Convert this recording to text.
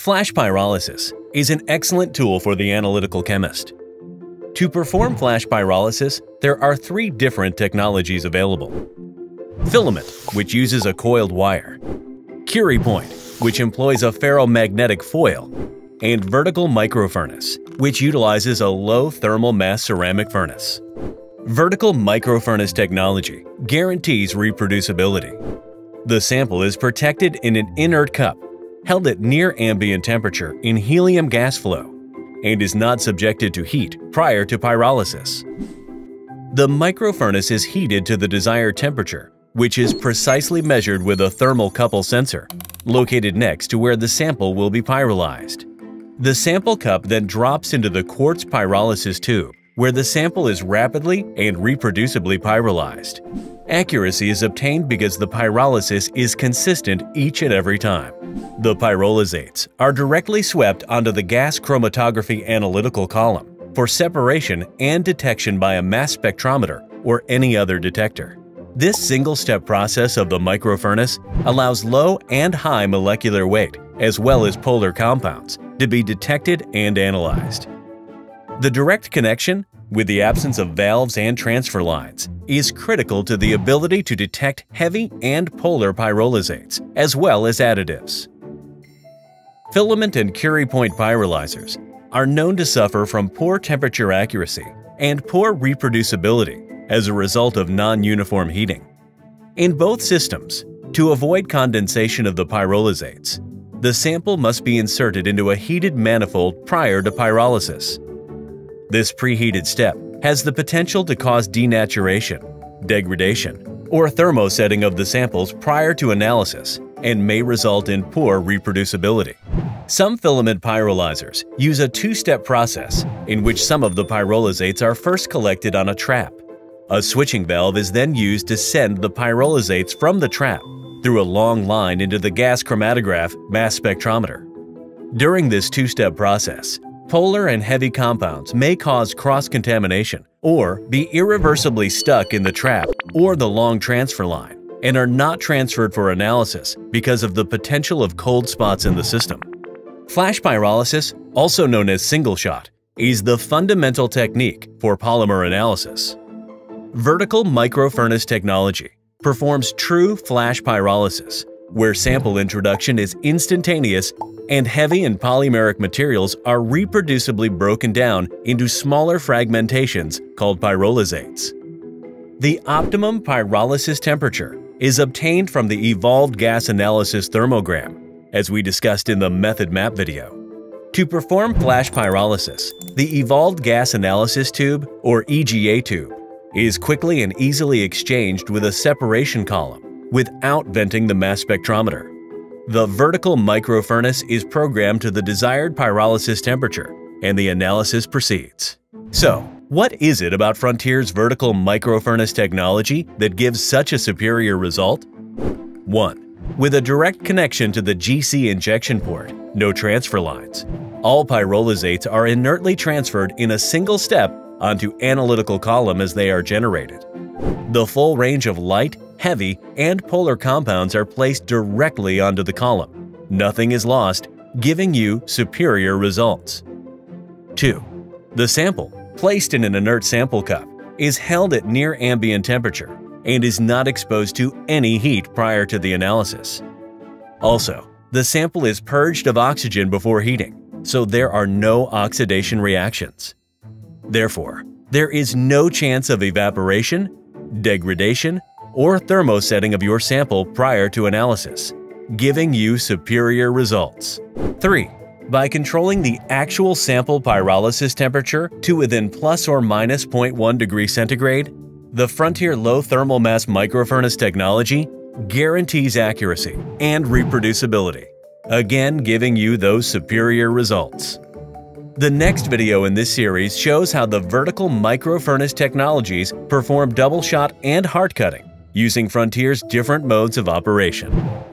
Flash pyrolysis is an excellent tool for the analytical chemist. To perform flash pyrolysis, there are three different technologies available. Filament, which uses a coiled wire. Curie point, which employs a ferromagnetic foil. And vertical microfurnace, which utilizes a low thermal mass ceramic furnace. Vertical microfurnace technology guarantees reproducibility. The sample is protected in an inert cup held at near ambient temperature in helium gas flow and is not subjected to heat prior to pyrolysis. The microfurnace is heated to the desired temperature, which is precisely measured with a thermocouple sensor, located next to where the sample will be pyrolyzed. The sample cup then drops into the quartz pyrolysis tube, where the sample is rapidly and reproducibly pyrolyzed. Accuracy is obtained because the pyrolysis is consistent each and every time. The pyrolysates are directly swept onto the gas chromatography analytical column for separation and detection by a mass spectrometer or any other detector. This single-step process of the microfurnace allows low and high molecular weight, as well as polar compounds, to be detected and analyzed. The direct connection, with the absence of valves and transfer lines, is critical to the ability to detect heavy and polar pyrolysates, as well as additives. Filament and Curie point pyrolyzers are known to suffer from poor temperature accuracy and poor reproducibility as a result of non-uniform heating. In both systems, to avoid condensation of the pyrolysates, the sample must be inserted into a heated manifold prior to pyrolysis. This preheated step has the potential to cause denaturation, degradation, or thermosetting of the samples prior to analysis and may result in poor reproducibility. Some filament pyrolyzers use a two-step process in which some of the pyrolysates are first collected on a trap. A switching valve is then used to send the pyrolysates from the trap through a long line into the gas chromatograph mass spectrometer. During this two-step process, Polar and heavy compounds may cause cross-contamination or be irreversibly stuck in the trap or the long transfer line and are not transferred for analysis because of the potential of cold spots in the system. Flash pyrolysis, also known as single shot, is the fundamental technique for polymer analysis. Vertical microfurnace technology performs true flash pyrolysis, where sample introduction is instantaneous and heavy and polymeric materials are reproducibly broken down into smaller fragmentations called pyrolysates. The optimum pyrolysis temperature is obtained from the Evolved Gas Analysis Thermogram, as we discussed in the Method Map video. To perform flash pyrolysis, the Evolved Gas Analysis Tube, or EGA tube, is quickly and easily exchanged with a separation column without venting the mass spectrometer. The vertical microfurnace is programmed to the desired pyrolysis temperature, and the analysis proceeds. So, what is it about Frontier's vertical microfurnace technology that gives such a superior result? 1. With a direct connection to the GC injection port, no transfer lines. All pyrolysates are inertly transferred in a single step onto analytical column as they are generated. The full range of light, heavy, and polar compounds are placed directly onto the column. Nothing is lost, giving you superior results. 2. The sample, placed in an inert sample cup, is held at near ambient temperature and is not exposed to any heat prior to the analysis. Also, the sample is purged of oxygen before heating, so there are no oxidation reactions. Therefore, there is no chance of evaporation, degradation, or thermosetting of your sample prior to analysis, giving you superior results. 3. By controlling the actual sample pyrolysis temperature to within plus or minus 0.1 degree centigrade, the Frontier Low Thermal Mass Microfurnace technology guarantees accuracy and reproducibility, again giving you those superior results. The next video in this series shows how the vertical microfurnace technologies perform double shot and heart cutting, using Frontier's different modes of operation.